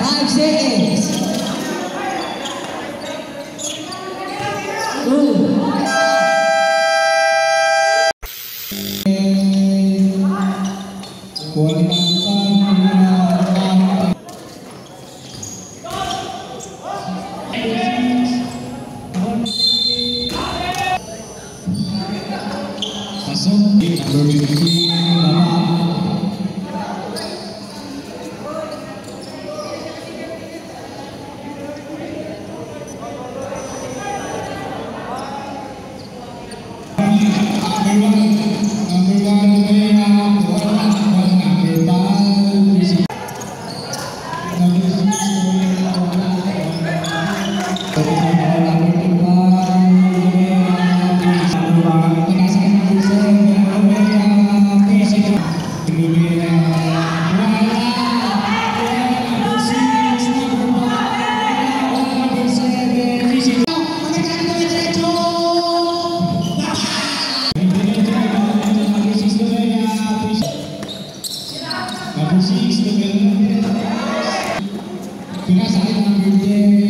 Vai, gente! and que